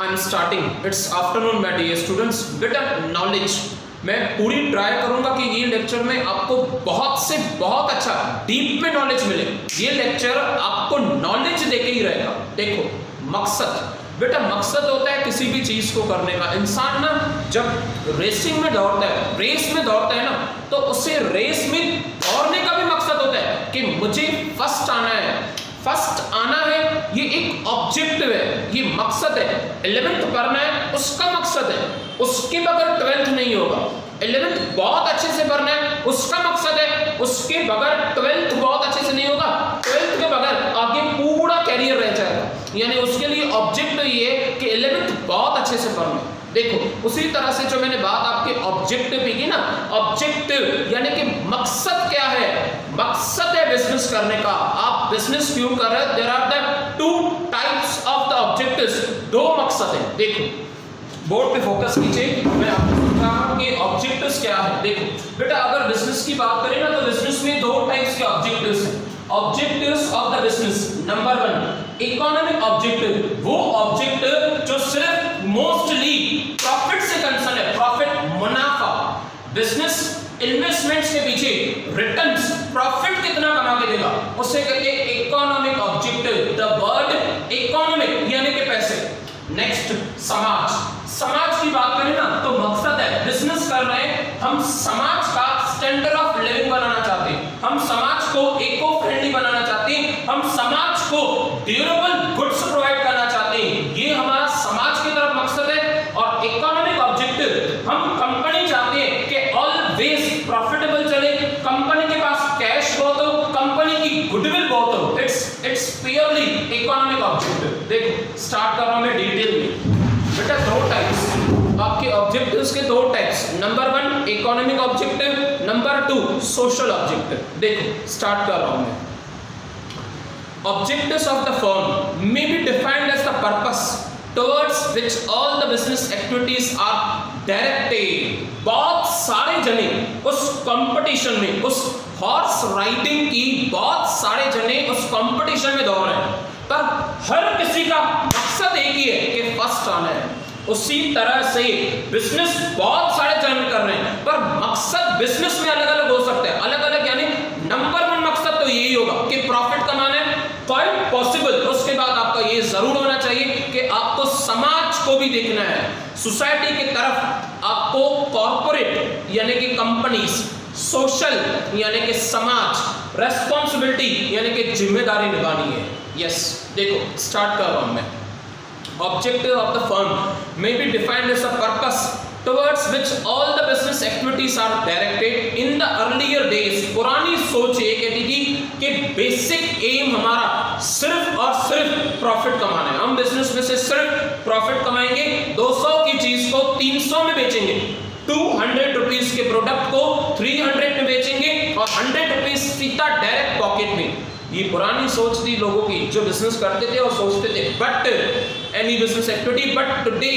I am starting it's afternoon my dear students better knowledge मैं पूरी try करूँगा कि ये लेक्चर में आपको बहुत से बहुत अच्छा डीप में नॉलेज मिले। ये लेक्चर आपको नॉलेज देके ही रहेगा। देखो, मकसद। बेटा, मकसद होता है किसी भी चीज़ को करने का। इंसान ना, जब रेसिंग में दौड़ता है रेस में दौड़ता है ना तो उसे रेस में दौड़ने का भी मकसद होता है कि मुझे फ़र्स्ट आना है। फ़र्स्ट आना है, ये एक ऑब्जेक्टिव है, ये मकसद है। इलेवेंथ पढ़ना है, उसका मकसद है। उसके बगैर ट्वेल्थ नहीं होगा। इलेवेंथ बहुत अच्छे से पढ़ना है, उसका मकसद है, उसके बगैर ट्वेल्थ बहुत अच्छे से नहीं होगा। ट्वेल्थ के बगैर आगे पूरा कैरियर रह जाएगा। यानी उसके लिए ऑब्जेक्टिव ये कि इलेवेंथ बहुत अच्छे से पढ़ना है। देखो, उसी तरह से जो मैंने बात आपके ऑब्जेक्टिव की की ना ऑब्जेक्टिव यानी कि मकसद क्या है? मकसद है बिज़नेस करने का। बिज़नेस क्यों कर रहे हैं there are the two types of the objectives दो मकसद है, देखो। बोर्ड पे फोकस कीजिए, मैं आपको समझा कि ऑब्जेक्टिव्स क्या है, देखो। बेटा, अगर बिज़नेस की बात करें ना तो बिज़नेस में दो टाइप्स के ऑब्जेक्टिव्स हैं। Objectives of the business number one economic objective वो ऑब्जेक्टिव जो सिर्फ़ मोस्टली प्रॉफिट से कंसर्न है प्रॉफिट मुनाफा। बिज़नेस इन्वेस्टमेंट्स के पीछे रिटर्न्स, प्रॉफिट कितना कमा के देगा? उसे कहते हैं economic objective the word economic यानी कि पैसे। नेक्स्ट समाज। समाज की बात करें ना तो मकसद है बिज़नेस कर रहे हैं, हम समाज का स्टैंडर्ड ऑफ़ लिविंग बनाना चाहते हैं। हम समाज को इको फ्रेंडली बनाना चाहते हैं। हम समाज को ड्यूरेबल गुड्स प्रोवाइड करना चाहते हैं। ये हमारा समाज की तरफ़ मकसद है, और इकोनॉमिक ऑब्जेक्टिव हम कंपनी चाहते हैं कि ऑलवेज प्रॉफिटेबल चले कंपनी के पास कैश बहुत हो कंपनी की गुडविल बहुत हो it's it's purely economic objective देखो स्टार्ट कर रहा हूँ मैं डिटेल में। बेटा, दो टाइप्स आपके ऑब्जेक्टिव्स के दो types number one economic objective number two social objective देखो स्टार्ट कर रहा हूँ मैं। Objectives of the firm may be defined as the purpose towards which all the business activities are directed. बहुत सारे जने उस कंपटीशन में, उस हॉर्स राइडिंग की बहुत सारे जने उस कंपटीशन में दौड़ रहे हैं। पर हर किसी का मकसद एक ही है कि फ़र्स्ट आना है। उसी तरह से बिज़नेस बहुत सारे जन कर रहे हैं, पर मकसद बिज़नेस में अलग अलग हो सकता है। अलग अलग यानी नंबर वन मकसद तो यही होगा कि प्रॉफिट कमाना है। क्वाइट पॉसिबल उसके बाद आपका ये ज़रूर होना चाहिए कि आपको समाज को भी देखना है। सोसाइटी की तरफ़ आपको कॉरपोरेट यानी कि कंपनीज़ सोशल यानी कि समाज रेस्पॉन्सिबिलिटी यानी कि ज़िम्मेदारी निभानी है। यस देखो स्टार्ट कर रहा हूँ मैं। Objective of the firm may be defined as a purpose towards which all the business activities are directed. In the earlier days, पुरानी सोच ये कहती थी कि बेसिक एम हमारा सिर्फ़ और सिर्फ़ प्रॉफिट कमाना है। हम बिज़नेस में से सिर्फ़ प्रॉफिट कमाएँगे 200 की चीज़ को 300 में बेचेंगे। 200 रुपीस के प्रोडक्ट को 300 में बेचेंगे और 100 रुपीस सीधा डायरेक्ट पॉकेट में। ये पुरानी सोच थी लोगों की, जो बिज़नेस करते थे और सोचते थे। But any business activity but today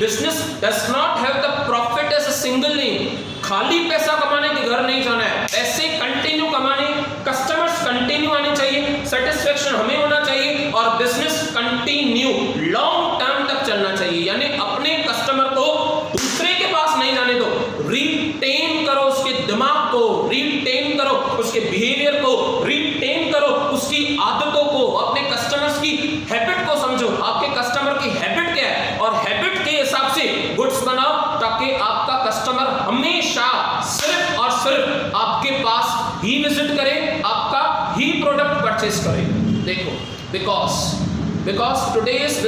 business does not have the profit as a single name खाली पैसा कमाने के घर नहीं जाना है। पैसे कंटिन्यू कमाने कस्टमर्स कंटिन्यू आने चाहिए। सेटिस्फेक्शन हमें होना चाहिए और बिज़नेस कंटिन्यू लॉन्ग टर्म तक चलना चाहिए यानी अपने कस्टमर को दूसरे के पास नहीं जाने दो रिटेन करो उसके दिमाग को रिटेन करो उसके बिहेवियर को रिटेन करो उसकी आदतों को अपने कस्टमर्स की हैबिट को समझो आपके कस्टमर की हैबिट क्या है और हैबिट के हिसाब से गुड्स बनाओ ताकि आपका कस्टमर हमेशा सिर्फ़ और सिर्फ़ आपके पास ही विज़िट करे आपका ही प्रोडक्ट परचेस करे देखो because because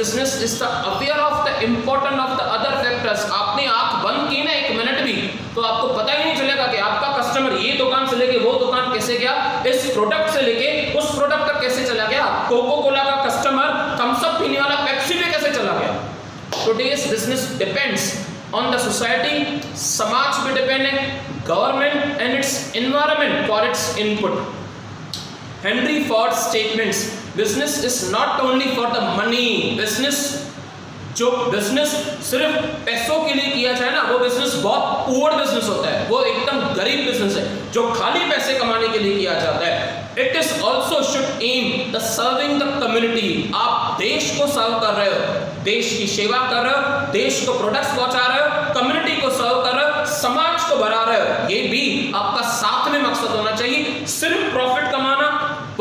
business is the aware of the important of the other factors आपने आँख बंद की ना एक मिनट भी तो आपको पता ही नहीं चलेगा कि आपका कस्टमर ये दुकान से लेके वो दुकान कैसे गया, इस प्रोडक्ट से लेके उस प्रोडक्ट तक कैसे चला गया कोको कोला का कस्टमर थम्सअप पीने वाला पेप्सी पे कैसे चला गया? Today's business depends on the society समाज पे डिपेंड है government and its environment for its input Henry Ford statements business is not only for the money business जो बिज़नेस सिर्फ़ पैसों के लिए किया जाए ना, वो बिज़नेस बहुत पुअर बिज़नेस होता है। वो एकदम गरीब बिज़नेस है, जो खाली पैसे कमाने के लिए किया जाता है। It is also should aim the serving the community आप देश को सर्व कर रहे हो, देश की सेवा कर रहे हो, देश को प्रोडक्ट्स पहुँचा रहे हो कम्युनिटी को सर्व कर रहे हो, समाज को बढ़ा रहे हो, ये भी आपका साथ में मकसद होना चाहिए। सिर्फ़ प्रॉफिट कमाना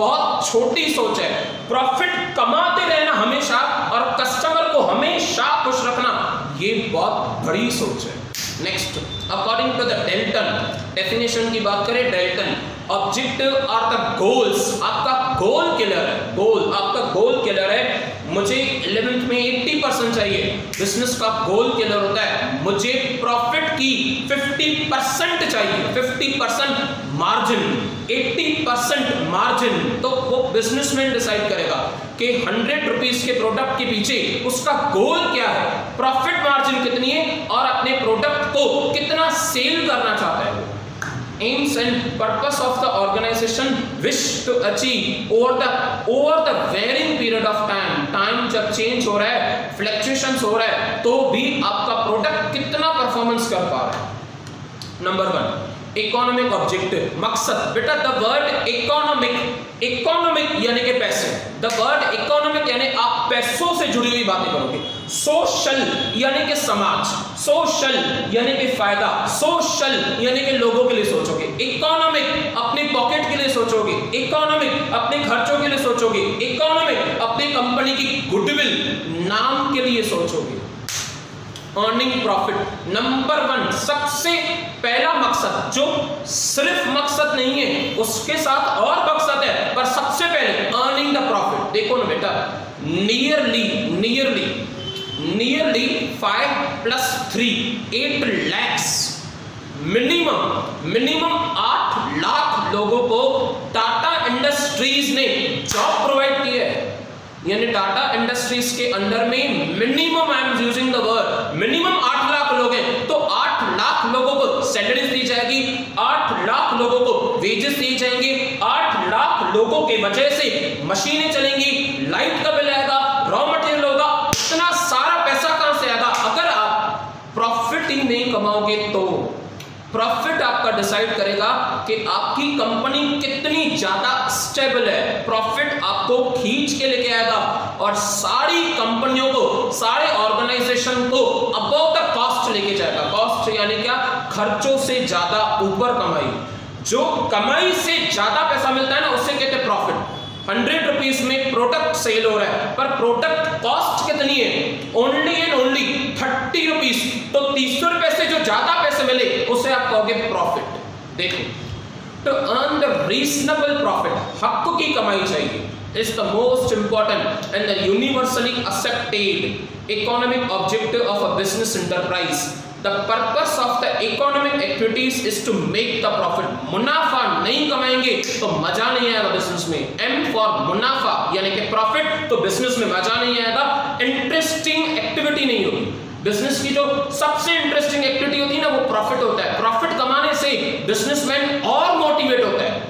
बहुत छोटी सोच है। प्रॉफिट कमाते रहना हमेशा और कस्टमर को हमेशा खुश रखना, ये बहुत बड़ी सोच है। Next according to the Dalton definition की बात करें Dalton objective are the goals आपका गोल किलर है। गोल आपका गोल किलर है। मुझे इलेवेंथ में 80 परसेंट चाहिए। बिज़नेस का गोल क्लियर होता है? मुझे प्रॉफिट की 50 परसेंट चाहिए। 50 परसेंट मार्जिन। 80 percent margin. तो वो बिजनेसमैन डिसाइड करेगा कि हंड्रेड रुपीज़ के प्रोडक्ट के पीछे उसका गोल क्या है? प्रॉफिट मार्जिन कितनी है? और अपने प्रोडक्ट को कितना सेल करना चाहता है? Aims and purpose of the organization wish to achieve over the over the varying period of time time जब change हो रहा है fluctuations हो रहा है तो भी आपका प्रोडक्ट कितना परफॉर्मेंस कर पा रहा है नंबर वन इकोनॉमिक ऑब्जेक्टिव मकसद, बेटा द वर्ड इकोनॉमिक इकोनॉमिक यानी कि पैसे। द वर्ड इकोनॉमिक यानी आप पैसों से जुड़ी हुई बातें करोगे। सोशल यानी कि समाज। सोशल यानी कि फ़ायदा। सोशल यानी कि लोगों के लिए सोचोगे। इकोनॉमिक अपने पॉकेट के लिए सोचोगे। इकोनॉमिक अपने खर्चों के लिए सोचोगे। इकोनॉमिक अपनी कंपनी की गुडविल नाम के लिए सोचोगे। अर्निंग प्रॉफिट नंबर वन सबसे पहला मकसद, जो सिर्फ़ मकसद नहीं है, उसके साथ और मकसद है, पर सबसे पहले अर्निंग द प्रॉफिट देखो ना बेटा nearly nearly nearly five plus three eight lakhs minimum minimum आठ लाख लोगों को टाटा इंडस्ट्रीज़ ने जॉब प्रोवाइड की है. यानी टाटा इंडस्ट्रीज़ के अंडर में minimum I am using the word minimum आठ लाख लोग हैं. तो लाख लोगों को सैलरीज दी जाएगी, आठ लाख लोगों को वेजेस दिए जाएँगे, आठ लाख लोगों के वजह से मशीनें चलेंगी लाइट का बिल आएगा रॉ मटेरियल होगा, इतना सारा पैसा कहाँ से आएगा? अगर आप प्रॉफिट ही नहीं कमाओगे तो प्रॉफिट आपका डिसाइड करेगा कि आपकी कंपनी कितनी ज़्यादा स्टेबल है। प्रॉफिट आपको खींच के लेके आएगा और सारी कंपनियों को, सारे ऑर्गेनाइजेशन को अबाउट द कॉस्ट लेके जाएगा। कॉस्ट यानी क्या? खर्चों से ज़्यादा ऊपर कमाई। जो कमाई से ज़्यादा पैसा मिलता है ना, उससे कहते हैं प्रॉफिट हंड्रेड रुपीज़ में प्रोडक्ट सेल हो रहा है, पर प्रोडक्ट कॉस्ट कितनी है? Only and only thirty rupees तो तीस रुपए से जो ज़्यादा पैसे मिले, उसे आप कहोगे प्रॉफिट देखो, to earn the reasonable profit हक की कमाई चाहिए। Is the most important and the universally accepted economic objective of a business enterprise the purpose of the economic activities is to make the profit. मुनाफा नहीं कमाएँगे तो मज़ा नहीं आएगा बिज़नेस में. M for मुनाफा, यानी कि प्रॉफिट तो बिज़नेस में मज़ा नहीं आएगा. इंटरेस्टिंग एक्टिविटी नहीं होगी. बिज़नेस की जो सबसे इंटरेस्टिंग एक्टिविटी होती है ना, वो प्रॉफिट होता है. प्रॉफिट कमाने से बिजनेसमैन और मोटिवेट होता है.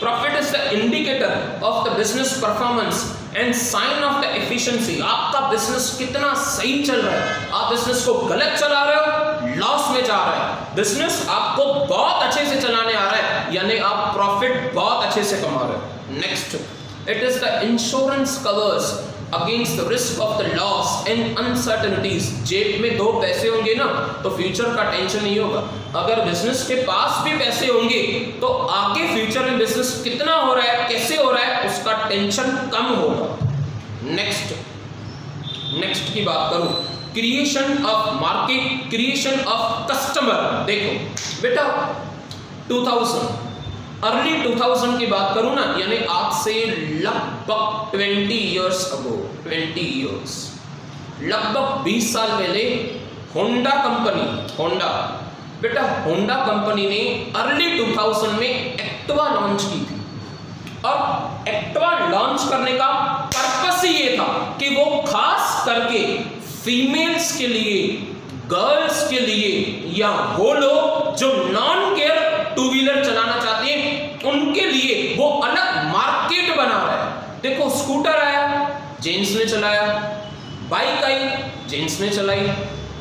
Profit is the indicator of the business performance and sign of the efficiency आपका बिज़नेस कितना सही चल रहा है? आप बिज़नेस को गलत चला रहे हो? लॉस में जा रहा है? बिज़नेस आपको बहुत अच्छे से चलाने आ रहा है। यानी आप प्रॉफिट बहुत अच्छे से कमा रहे हो। Next it is the insurance covers against risk of the loss and uncertainties जेब में दो पैसे होंगे ना तो फ्यूचर का टेंशन नहीं होगा। अगर बिज़नेस के पास भी पैसे होंगे तो आगे फ्यूचर में बिज़नेस कितना हो रहा है, कैसे हो रहा है, उसका टेंशन कम होगा। नेक्स्ट नेक्स्ट की बात करूँ। Creation of market creation of customer देखो, बेटा 2000 अर्ली 2000 की बात करूँ ना, यानी आज से लगभग 20 इयर्स अगो 20 इयर्स लगभग 20 साल पहले होंडा कंपनी होंडा बेटा होंडा कंपनी ने अर्ली 2000 में एक्टिवा लॉन्च की थी। और एक्टिवा लॉन्च करने का पर्पस ही ये था कि वो खास करके फीमेल्स के लिए गर्ल्स के लिए, या वो लोग जो नॉन केयर टू व्हीलर चलाना चाहते हैं, उनके लिए वो अलग मार्केट बना रहा है। देखो, स्कूटर आया, जेंट्स ने चलाया, बाइक आई, जेंट्स ने चलाई,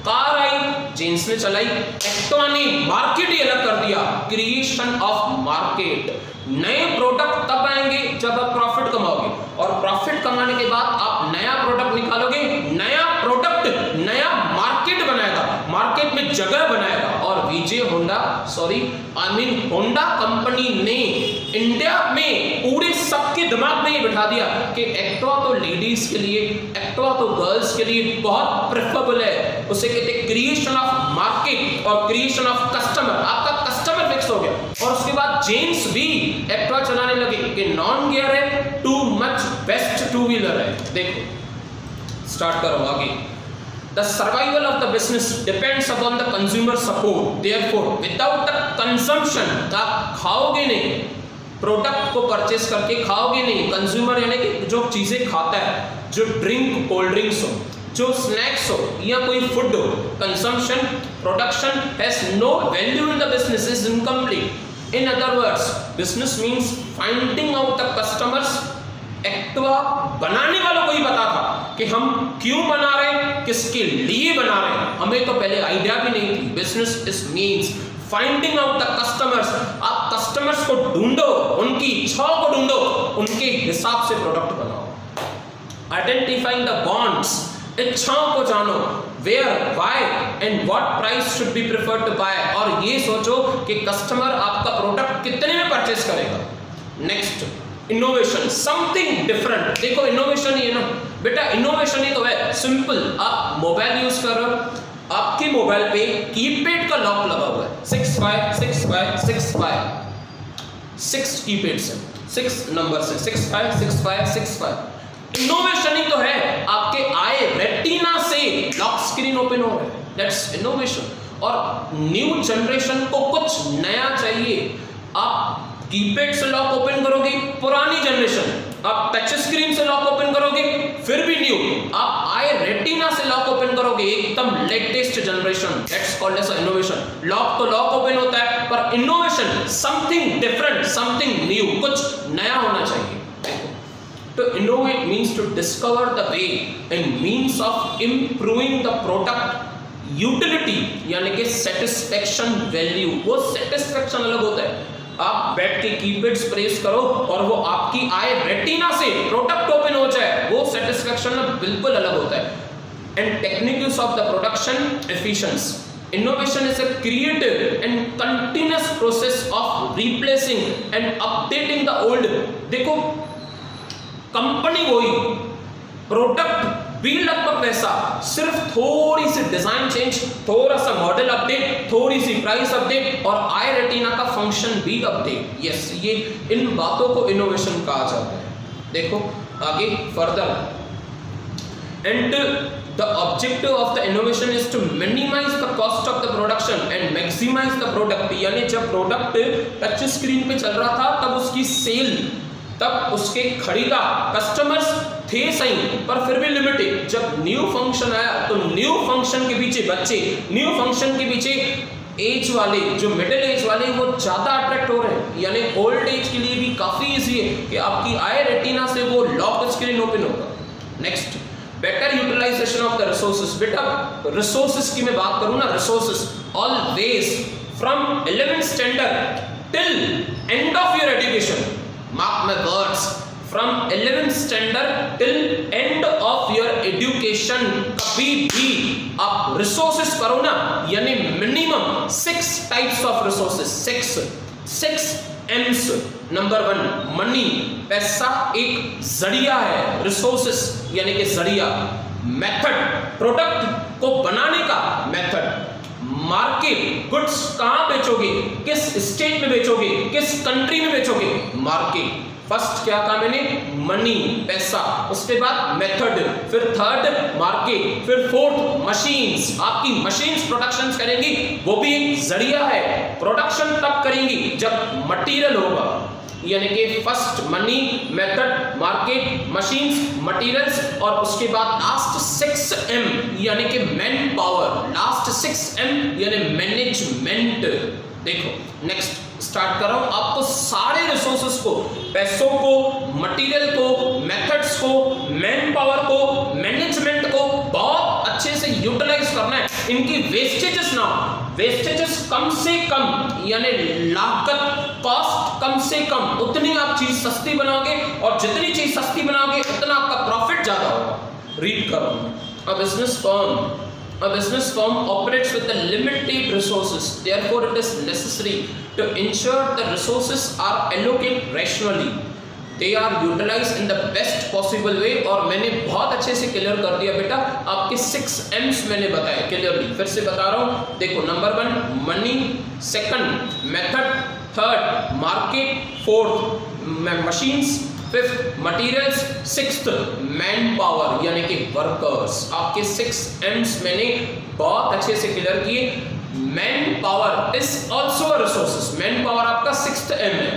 कार आई, जेंट्स ने चलाई, एक्टवा ने मार्केट ही अलग कर दिया, क्रिएशन ऑफ़ मार्केट। नए प्रोडक्ट तब आएँगे जब आप प्रॉफिट कमाओगे, और प्रॉफिट कमाने के बाद आप नया प्रोडक्ट निकालोगे, नया प्रोडक्ट नया मार्केट बनाएगा, मार्केट में जगह बनाएगा। Honda sorry I mean Honda company ने इंडिया में पूरे सबके दिमाग में ये बिठा दिया कि एक्टवा तो लेडीज़ के लिए एक्टवा तो गर्ल्स के लिए बहुत प्रेफरेबल है। उसे कहते क्रिएशन ऑफ़ मार्केट और क्रिएशन ऑफ़ कस्टमर आपका कस्टमर फिक्स हो गया। और उसके बाद जेम्स भी एक्टवा चलाने लगे कि नॉन गियर है too much best two wheeler है। देखो स्टार्ट करो आगे। The survival of the business depends upon the consumer support. Therefore, without the consumption, आप खाओगे नहीं। प्रोडक्ट को परचेस करके खाओगे नहीं। कंज्यूमर यानी कि जो चीज़ें खाता है जो ड्रिंक कोल्ड ड्रिंक्स हो जो स्नैक्स हो या कोई फ़ूड हो consumption production has no value in the business is incomplete in other words business means finding out the customers Activa बनाने वालों को ही पता था कि हम क्यों बना रहे हैं। किसके लिए बना रहे हैं? हमें तो पहले आइडिया भी नहीं थी। Business is means finding out the customers आप कस्टमर्स को ढूंढो, उनकी इच्छाओं को ढूंढो, उनके हिसाब से प्रोडक्ट बनाओ। आइडेंटिफाइंग द बॉन्ड्स इच्छाओं को जानो। Where why and what price should be prefer to buy और ये सोचो कि कस्टमर आपका प्रोडक्ट कितने में परचेस करेगा। नेक्स्ट इनोवेशन समथिंग डिफरेंट देखो इनोवेशन ये ना। बेटा इनोवेशन ही तो है। सिंपल आप मोबाइल यूज़ कर रहे हो आपके मोबाइल पे कीपैड का लॉक लगा हुआ है। Six five six five six five six keypad से सिक्स नंबर से six five six five six five innovation ही तो है। आपके आए रेटिना से लॉक स्क्रीन ओपन हो रहा है। दैट्स इनोवेशन और न्यू जनरेशन को कुछ नया चाहिए। आप कीपैड से लॉक ओपन करोगे पुरानी जनरेशन आप टच स्क्रीन से लॉक ओपन करोगे, फिर भी न्यू आप आई रेटिना से लॉक ओपन करोगे, एकदम latest generation that's called innovation lock तो लॉक ओपन होता है, पर innovation something different something new कुछ नया होना चाहिए। तो innovate means to discover the way and means of improving the product utility यानी कि सेटिस्फेक्शन वैल्यू वो सेटिस्फेक्शन अलग होता है। आप बैठ के कीपैड्स प्रेस करो और वो आपकी आए रेटिना से प्रोडक्ट ओपन हो जाए, वो सेटिस्फेक्शन बिल्कुल अलग होता है। And techniques of the production efficiency innovation is a creative and continuous process of replacing and updating the old. देखो कंपनी वही प्रोडक्ट भी लगभग वैसा सिर्फ़ थोड़ी सी डिज़ाइन चेंज थोड़ा सा मॉडल अपडेट थोड़ी सी प्राइस अपडेट और आई रेटिना का फ़ंक्शन भी अपडेट यस ये इन बातों को इनोवेशन कहा जाता है। देखो, आगे further and the objective of the innovation is to minimize the cost of the production and maximize the product. यानी जब प्रोडक्ट टच स्क्रीन पे चल रहा था, तब उसकी सेल तब उसके खरीदा कस्टमर्स थे सही, पर फिर भी लिमिटेड जब न्यू फ़ंक्शन आया तो न्यू फ़ंक्शन के पीछे बच्चे न्यू फ़ंक्शन के पीछे एज वाले, जो मिडिल एज वाले, वो ज़्यादा अट्रैक्ट हो रहे हैं। यानी ओल्ड एज के लिए भी काफ़ी इजी है कि आपकी आई रेटिना से वो लॉक स्क्रीन ओपन होगा। Next better utilisation of the resources बेटा रिसोर्सेज की मैं बात करूँ ना resources always from 11th standard till end of your education mark my words from 11th standard till end of your education, कभी भी आप resources करो ना, यानी minimum six types of resources, six six Ms number one money पैसा एक ज़रिया है रिसोर्सेस यानी कि ज़रिया। मेथड प्रोडक्ट को बनाने का मेथड मार्केट गुड्स कहाँ बेचोगे? किस स्टेट में बेचोगे? किस कंट्री में बेचोगे? मार्केट फ़र्स्ट क्या कहा मैंने? मनी, पैसा। उसके बाद मेथड फिर थर्ड मार्केट फिर फोर्थ मशीन्स आपकी मशीन्स प्रोडक्शन करेंगी, वो भी एक ज़रिया है। प्रोडक्शन तब करेंगी जब मटेरियल होगा। यानी कि first money method market machines materials और उसके बाद लास्ट सिक्स एम यानी कि man power last six M यानी मैनेजमेंट देखो नेक्स्ट स्टार्ट कर। हूँ आपको सारे रिसोर्सेस को, पैसों को मटेरियल को मेथड्स को मैन पावर को मैनेजमेंट को बहुत अच्छे से यूटिलाइज करना है। इनकी वेस्टेजेस ना वेस्टेजेस कम से कम यानी लागत कॉस्ट कम से कम उतनी आप चीज़ सस्ती बनाओगे और जितनी चीज़ सस्ती बनाओगे उतना आपका प्रॉफिट ज़्यादा होगा रीड करो a business firm A business firm operates with the limited resources. Therefore, it is necessary to ensure the resources are allocated rationally. They are utilized in the best possible way. और मैंने बहुत अच्छे से clear कर दिया बेटा। आपके six AIIMS मैंने बताया क्लियरली फिर से बता रहा हूँ, देखो number one money second method third market fourth machines fifth materials six man power यानी कि वर्कर्स आपके सिक्स एम्स मैंने बहुत अच्छे से क्लियर किए। Man power is also resources man power आपका सिक्स एम है।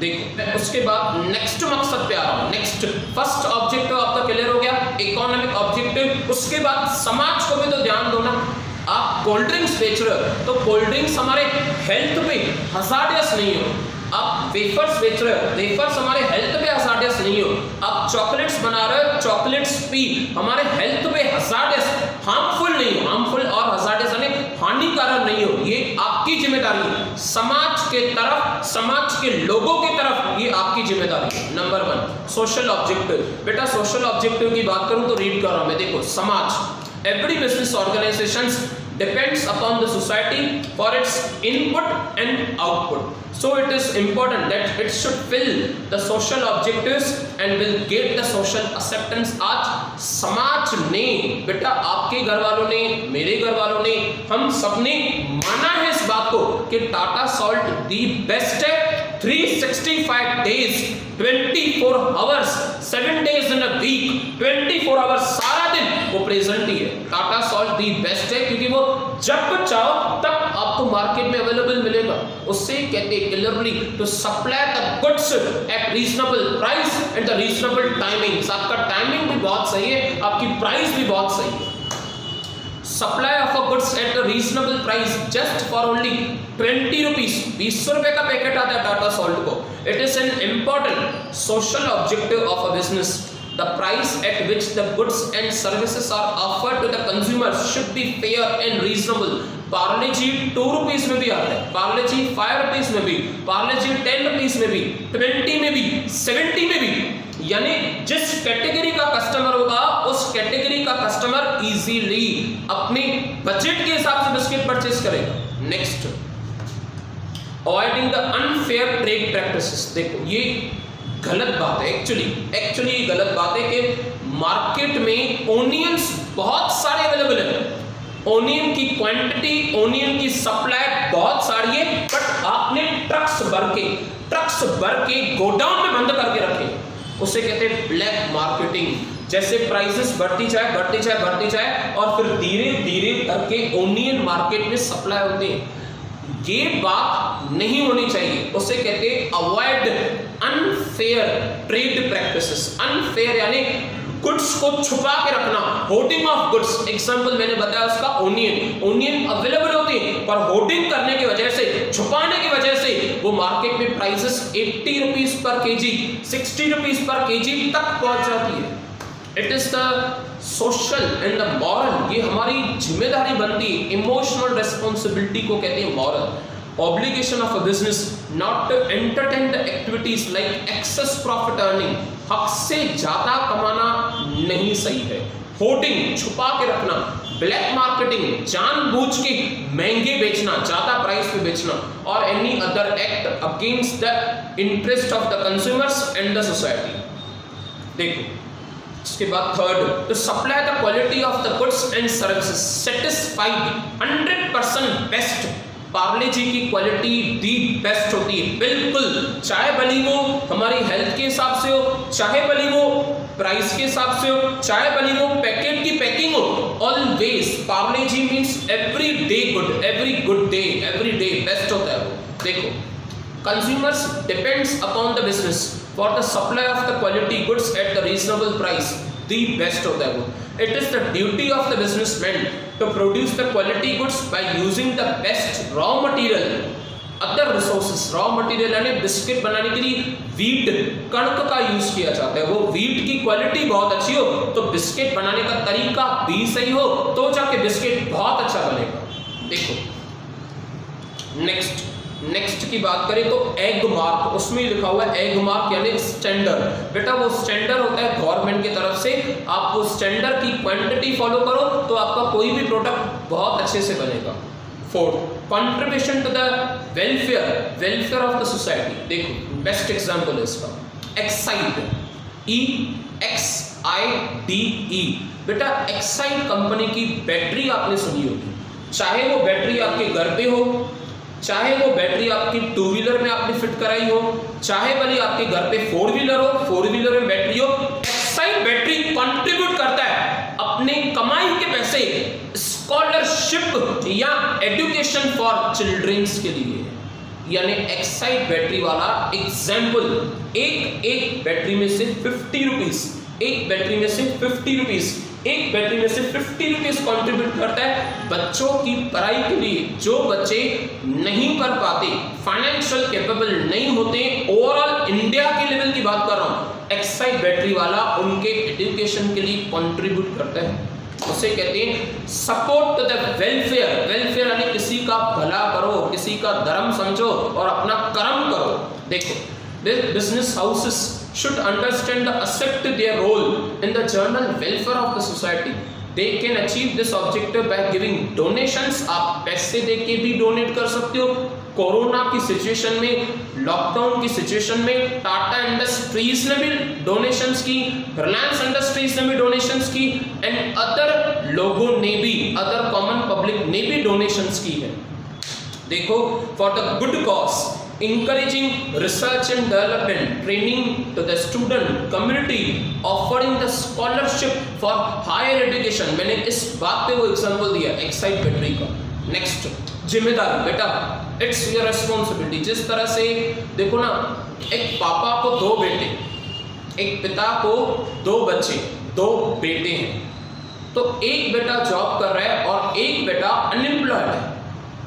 देखो, मैं उसके बाद नेक्स्ट मकसद पे आ रहा हूँ। नेक्स्ट फ़र्स्ट ऑब्जेक्टिव आपका क्लियर हो गया इकोनॉमिक ऑब्जेक्टिव उसके बाद समाज को भी तो ध्यान दो ना। आप कोल्ड ड्रिंक्स बेच रहे हो तो कोल्ड ड्रिंक्स हमारे हेल्थ पे हजारियस नहीं हो। आप वेफर्स बेच रहे हो वेफर्स हमारे हेल्थ पे हजार्डियस नहीं हो। आप चॉकलेट्स बना रहे हो चॉकलेट्स पी, हमारे हेल्थ पे हजार्डियस हार्मफुल नहीं हो हार्मफुल और यानी हानिकारक नहीं हो, ये आपकी ज़िम्मेदारी है। समाज के तरफ़, समाज के लोगों की तरफ़ ये आपकी ज़िम्मेदारी है। नंबर वन सोशल ऑब्जेक्टिव बेटा सोशल ऑब्जेक्टिव की बात करूँ तो रीड कर रहा हूँ मैं। देखो, समाज every business organisations depends upon the society for its input and output so it is important that it should fill the social objectives and will get the social acceptance आज समाज ने बेटा आपके घर वालों ने मेरे घर वालों ने हम सबने माना है इस बात को कि टाटा सॉल्ट दी बेस्ट है 365 days 24 hours 7 days in a week 24 hours वो प्रेजेंट ही है। टाटा सॉल्ट दी बेस्ट है, क्योंकि वो जब चाहो तब आपको मार्केट में अवेलेबल मिलेगा। उससे कहते हैं clearly to supply the goods at reasonable price and the reasonable timings आपका टाइमिंग भी बहुत सही है, आपकी प्राइस भी बहुत सही है। Supply of a goods at a reasonable price just for only twenty rupees बीस रुपए का पैकेट आता है टाटा सॉल्ट को। It is an important social objective of a business the price at which the goods and services are offered to the consumers should be fair and reasonable. Parle G two rupees में भी आता है। पार्ले जी five rupees में भी। पार्ले जी ten rupees में भी। Twenty में भी। सेवेंटी में भी। यानी जिस कैटेगरी का कस्टमर होगा, उस कैटेगरी का कस्टमर इजीली अपने बजट के हिसाब से बिस्किट परचेज करेगा। Next avoiding the unfair trade practice देखो, ये गलत बात है एक्चुअली एक्चुअली गलत बात है कि मार्केट में ओनियंस बहुत सारे अवेलेबल है। ओनियन की क्वांटिटी ओनियन की सप्लाई बहुत सारी है बट आपने ट्रक्स भर के ट्रक्स भर के गोडाउन में बंद करके रखे। उसे कहते हैं ब्लैक मार्केटिंग जैसे प्राइसेस बढ़ती जाए बढ़ती जाए बढ़ती जाए, और फिर धीरे धीरे करके ओनियन मार्केट में सप्लाई होती है। ये बात नहीं होनी चाहिए। उसे कहते avoid unfair trade practices unfair यानी गुड्स को छुपा के रखना होर्डिंग ऑफ़ गुड्स एग्जांपल मैंने बताया उसका ओनियन ओनियन अवेलेबल होती है, पर होर्डिंग करने की वजह से, छुपाने की वजह से वो मार्केट में प्राइसेस 80 रुपीस पर केजी 60 रुपीस पर केजी तक पहुँच जाती है। It is the social and the moral ये हमारी ज़िम्मेदारी बनती है। इमोशनल रेस्पॉन्सिबिलिटी को कहते हैं moral obligation of a business not to entertain the activities like excess profit earning हक से ज़्यादा कमाना नहीं सही है। होर्डिंग छुपा के रखना। ब्लैक मार्केटिंग जानबूझ के महँगे बेचना, ज़्यादा प्राइस पे बेचना। और any other act against the interest of the consumers and the society देखो इसके बाद third to supply the quality of the goods and services satisfied hundred percent best Parle G की क्वालिटी दी बेस्ट होती है। बिल्कुल। चाहे भली वो हमारी हेल्थ के हिसाब से हो, चाहे भली वो प्राइस के हिसाब से हो, चाहे भली वो पैकेट की पैकिंग हो always Parle G means every day good every good day every day best होता है वो। देखो consumers depends upon the business for the supply of the quality goods at the reasonable price the best of the good it is the duty of the businessman to produce the quality goods by using the best raw material other resources raw material यानी biscuit बनाने के लिए wheat कणक का use किया जाता है वो वीट की क्वालिटी बहुत अच्छी हो तो बिस्किट बनाने का तरीका भी सही हो तो जाके बिस्किट बहुत अच्छा बनेगा देखो नेक्स्ट नेक्स्ट की बात करें तो एग मार्क उसमें लिखा हुआ है एग मार्क यानी स्टैंडर्ड बेटा वो स्टैंडर्ड होता है गवर्नमेंट की तरफ़ से। आप वो स्टैंडर्ड की क्वांटिटी फॉलो करो तो आपका कोई भी प्रोडक्ट बहुत अच्छे से बनेगा। Fourth contribution to the welfare welfare of the society देखो बेस्ट एग्जांपल है इसका। Exide E X I D E बेटा एक्साइड कंपनी की बैटरी आपने सुनी होगी। चाहे वो बैटरी आपके घर पे हो चाहे वो बैटरी आपकी टू व्हीलर में आपने फिट कराई हो, चाहे भले आपके घर पे फोर व्हीलर हो, फोर व्हीलर में बैटरी हो एक्साइड बैटरी कंट्रीब्यूट करता है। अपने कमाई के पैसे स्कॉलरशिप या एजुकेशन फॉर चिल्ड्रंस के लिए। यानी एक्साइड बैटरी वाला एग्ज़ाम्पल एक एक बैटरी में से फिफ्टी रुपीज़ एक बैटरी में से फिफ्टी रुपीज़ एक बैटरी में से फिफ्टी रुपीज़ कॉन्ट्रीब्यूट करता है बच्चों की पढ़ाई के लिए। जो बच्चे नहीं कर पाते फाइनेंशियल कैपेबल नहीं होते ओवरऑल इंडिया के लेवल की बात कर रहा हूँ एक्साइड बैटरी वाला उनके एजुकेशन के लिए कॉन्ट्रीब्यूट करता है। उसे कहते हैं support to the welfare welfare यानी किसी का भला करो, किसी का धर्म समझो और अपना कर्म करो। देखो business houses should understand the accept their role in the general welfare of the society they can achieve this objective by giving donations आप पैसे दे के भी डोनेट कर सकते हो कोरोना की सिचुएशन में लॉकडाउन की सिचुएशन में टाटा इंडस्ट्रीज़ ने भी डोनेशंस की रिलायंस इंडस्ट्रीज़ ने भी डोनेशंस की एंड अदर लोगों ने भी अदर कॉमन पब्लिक ने भी डोनेशंस की है देखो for the good cause encouraging research and development, training to the student community, offering the scholarship for higher education. मैंने इस बात पे वो एग्जांपल दिया एक्साइड बैटरी का। नेक्स्ट ज़िम्मेदारी बेटा इट्स योर रेस्पॉन्सिबिलिटी जिस तरह से देखो ना एक पापा को दो बेटे एक पिता को दो बच्चे दो बेटे हैं। तो एक बेटा जॉब कर रहा है और एक बेटा अनएम्प्लॉयड है।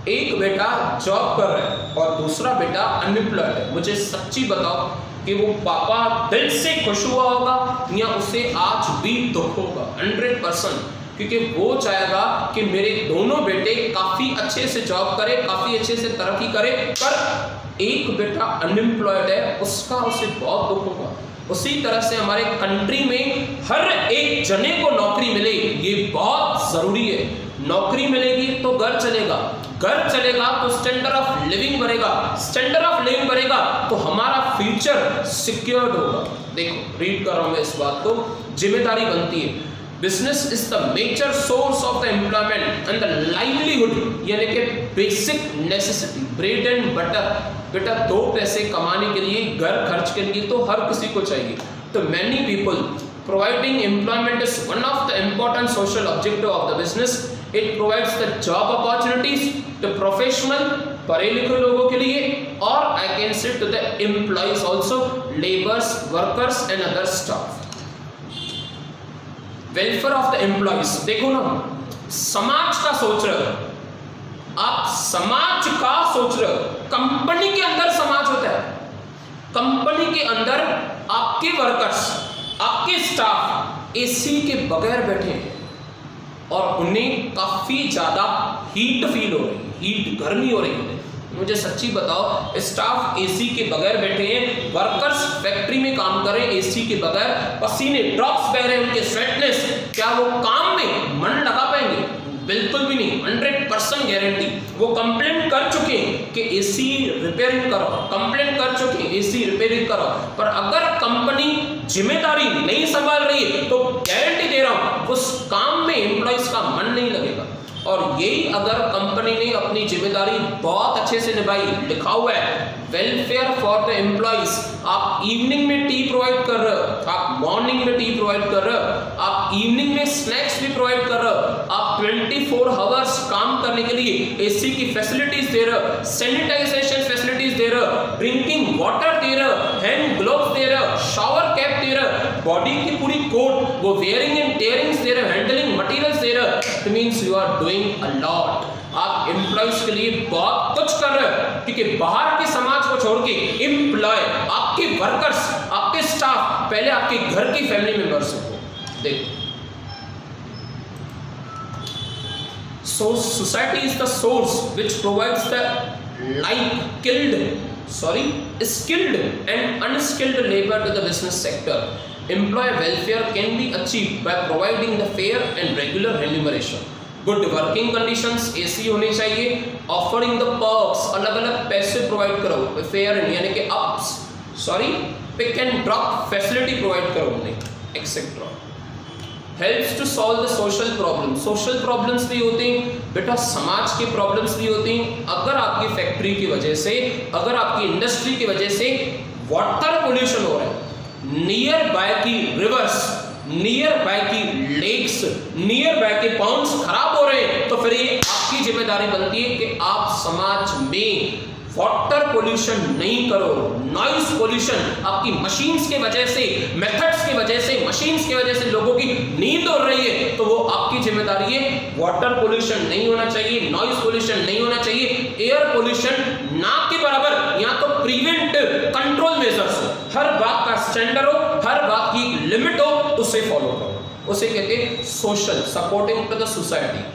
एक बेटा जॉब कर रहा है और दूसरा बेटा अनएम्प्लॉयड है। मुझे सच्ची बताओ कि वो पापा दिल से खुश हुआ होगा या उसे आज भी दुख होगा? हंड्रेड परसेंट क्योंकि वो चाहेगा कि मेरे दोनों बेटे काफ़ी अच्छे से जॉब करे, काफ़ी अच्छे से तरक्की करे, पर एक बेटा अनएम्प्लॉयड है, उसका उसे बहुत दुख होगा। उसी तरह से हमारे कंट्री में हर एक जने को नौकरी मिले, ये बहुत ज़रूरी है। नौकरी मिलेगी तो घर चलेगा घर चलेगा तो स्टैंडर्ड ऑफ़ लिविंग बढ़ेगा। स्टैंडर्ड ऑफ़ लिविंग बढ़ेगा तो हमारा फ्यूचर सिक्योर्ड होगा। देखो रीड कर रहा हूँ मैं इस बात को। ज़िम्मेदारी बनती है। Business is the major source of the employment and the livelihood यानी कि basic necessity bread and butter बेटा, दो पैसे कमाने के लिए, घर खर्च के लिए तो हर किसी को चाहिए। तो many people providing employment is one of the important social objective of the business. It provides the job opportunities to professional पढ़े लिखे लोगों के लिए, और I can say to the employees also labours workers and other staff welfare of the employees देखो ना, समाज का सोच रहे हो। आप समाज का सोच रहे हो। कंपनी के अंदर समाज होता है। कंपनी के अंदर आपके वर्कर्स आपके स्टाफ एसी के बगैर बैठे और उन्हें काफ़ी ज़्यादा हीट फील हो रही हीट गर्मी हो रही है। मुझे सच्ची बताओ स्टाफ एसी के बगैर बैठे हैं वर्कर्स फैक्ट्री में काम करें एसी के बगैर, पसीने ड्रॉप्स बह रहे हैं, उनके स्वेटनेस क्या वो काम में मन लगा पाएँगे? बिल्कुल भी नहीं हंड्रेड परसेंट गारंटी वो कंप्लेंट कर चुके हैं कि एसी रिपेयरिंग करो कंप्लेंट कर चुके हैं एसी रिपेयरिंग करो। पर अगर कंपनी ज़िम्मेदारी नहीं संभाल रही है तो गारंटी दे रहा हूँ, उस काम में एम्प्लॉयज़ का मन नहीं लगेगा। और यही अगर कंपनी ने अपनी ज़िम्मेदारी बहुत अच्छे से निभाई, लिखा हुआ है वेलफेयर फॉर द एम्प्लॉज आप इवनिंग में टी प्रोवाइड कर रहे हो, आप मॉर्निंग में टी प्रोवाइड कर रहे हो, आप इवनिंग में स्नैक्स भी प्रोवाइड कर रहे हो, आप 24 फोर आवर्स काम करने के लिए एसी की फैसिलिटीज़ दे रहे हो सैनिटाइजेशन दे हो दे हो हैंड ग्लोव दे रहे हो शावर कैप दे रहे हो बॉडी की पूरी कोट वो दे रहे हो हैंडलिंग मटीरियल्स दे रहे हो it means you are doing a lot आप एम्प्लॉयज़ के लिए बहुत कुछ कर रहे हो, क्योंकि बाहर के समाज को छोड़ के एम्प्लॉय आपके वर्कर्स आपके स्टाफ पहले आपके घर की फैमिली मेंबर्स हो। देखो। So, society is the source which provides the like killed sorry skilled and unskilled labour to the business sector employ welfare can be achieve by providing the fair and regular remuneration good working condition A C होने चाहिए। Offering the purse अलग अलग पैसे provide करो। Fair and यानी कि oops sorry pick and drop facility provide करो उन्हें etcetera helps to solve the social problem social problems भी होती हैं, बेटा समाज के प्रॉब्लम्स भी होती हैं। अगर आपकी फैक्ट्री की वजह से, अगर आपकी इंडस्ट्री की वजह से वाटर पोल्यूशन हो रहा है नियर बाय की रिवर्स नियर बाय की लेक्स नियर बाय के पॉन्ड्स खराब हो रहे हैं तो फिर ये आपकी ज़िम्मेदारी बनती है कि आप समाज में वाटर पोल्यूशन नहीं करो नॉइस पोल्यूशन आपकी मशीन्स के वजह से मेथड्स की वजह से मशीन्स की वजह से लोगों की नींद उड़ रही है तो वो आपकी ज़िम्मेदारी है। वाटर पोल्यूशन नहीं होना चाहिए नॉइस पोल्यूशन नहीं होना चाहिए एयर पोल्यूशन ना के बराबर, या तो प्रिवेंट कंट्रोल मेजर्स हो। हर बात का स्टैंडर्ड हो, हर बात की लिमिट हो, उसे फॉलो करो। उसे कहते हैं social supporting to the society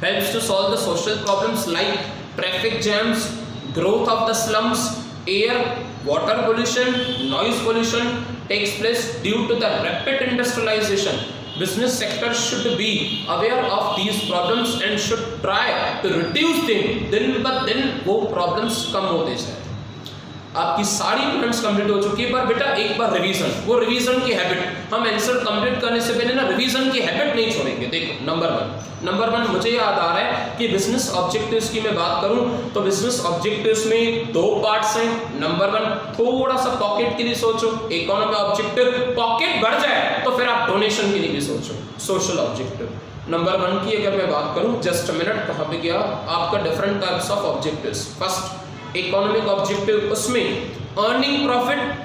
helps to solve the social problems like traffic jams growth of the slums, air, water pollution, noise pollution takes place due to the rapid industrialization. Business sector should be aware of these problems and should try to reduce them. Then, but then वो problems कम होते जाए आपकी सारी points complete हो चुकी है। पर बेटा, एक बार रिवीजन वो रिवीजन की हैबिट हम आंसर कंप्लीट करने से पहले ना रिवीजन की हैबिट नहीं छोड़ेंगे। देखो नंबर वन नंबर वन मुझे याद आ रहा है कि बिज़नेस ऑब्जेक्टिव्स की मैं बात करूँ तो बिज़नेस ऑब्जेक्टिव्स में दो पार्ट्स हैं। नंबर वन थोड़ा सा पॉकेट के लिए सोचो। इकोनॉमी ऑब्जेक्टिव पॉकेट बढ़ जाए तो फिर आप डोनेशन के लिए भी सोचो। सोशल ऑब्जेक्टिव नंबर वन की अगर मैं बात करूँ जस्ट मिनट कहाँ पे गया? आपका different types of objectives first economic objective उसमें earning profit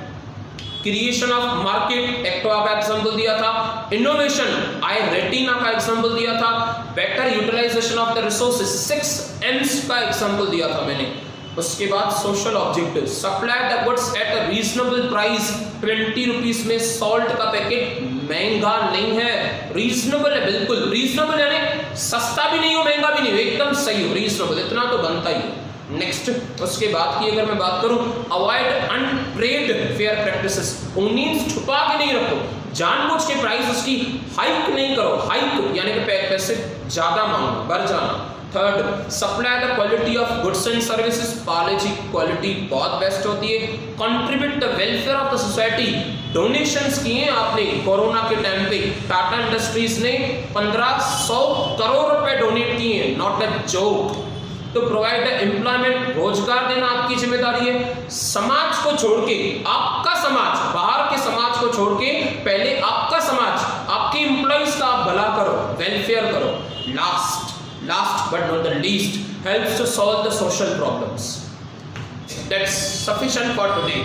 creation of market Activa का एग्जांपल दिया था इनोवेशन आई रेटिना का एग्जांपल दिया था better utilization of the resources six aims का एग्जांपल दिया था मैंने। उसके बाद social objective supply the goods at a reasonable price twenty rupees में सॉल्ट का पैकेट महँगा नहीं है। रीजनेबल है, बिल्कुल रीजनेबल यानी सस्ता भी नहीं हो, महँगा भी नहीं हो, एकदम सही हो रीजनेबल इतना तो बनता ही है। नेक्स्ट उसके बाद की अगर मैं बात करूँ अवॉइड अनट्रेड फेयर प्रैक्टिसेस उन्नीस छुपा के नहीं रखो. जानबूझ के प्राइस उसकी हाइक नहीं करो. हाइक यानी कि पैसे ज़्यादा मांगो, बढ़ जाना. Third supply the quality of goods and services Parle G quality बहुत बेस्ट होती है. Contribute the welfare of the society donations किए आपने कोरोना के टाइम पे. टाटा इंडस्ट्रीज़ ने 1500 करोड़ रुपए डोनेट किए. Not a joke to provide employment रोज़गार देना आपकी ज़िम्मेदारी है। समाज को छोड़ के, आपका समाज, बाहर के समाज को छोड़ के, पहले आपका समाज, आपके इंप्लॉइज का भला करो वेलफेयर करो। Last last but not the least helps to solve the social problems that's sufficient for today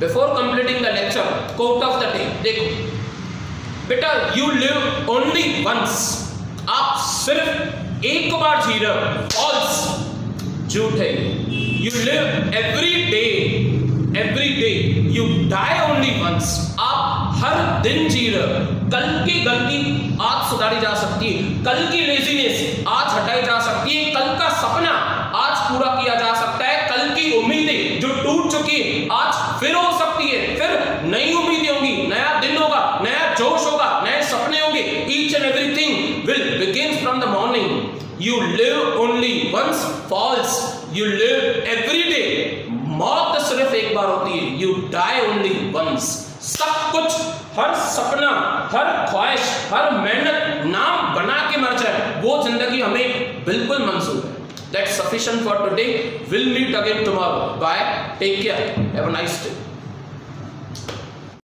before completing the lecture quote of the day देखो। बेटा यू लिव ओनली वंस आप सिर्फ़ एक बार जी रहे हो। फॉल्स झूठ है। You live every day every day you die only once आप हर दिन जी रहे कल की गलती आज सुधारी जा सकती है। कल की लेजीनेस आज हटाई जा सकती है। कल का सपना आज पूरा किया जा सकता है कल की उम्मीदें जो टूट चुकी है आज फिर हो सकती है फिर नई उम्मीदें होंगी नया दिन होगा नया जोश होगा नए सपने होंगे each and everything will begin from the morning you live only once false you live every day मौत सिर्फ़ एक बार होती है यू डाई ओनली वंस सब कुछ हर सपना, हर ख्वाहिश, हर मेहनत नाम बना के मर जाए, वो ज़िंदगी हमें बिल्कुल मंजूर है। That sufficient for today will meet again tomorrow bye take care have a nice day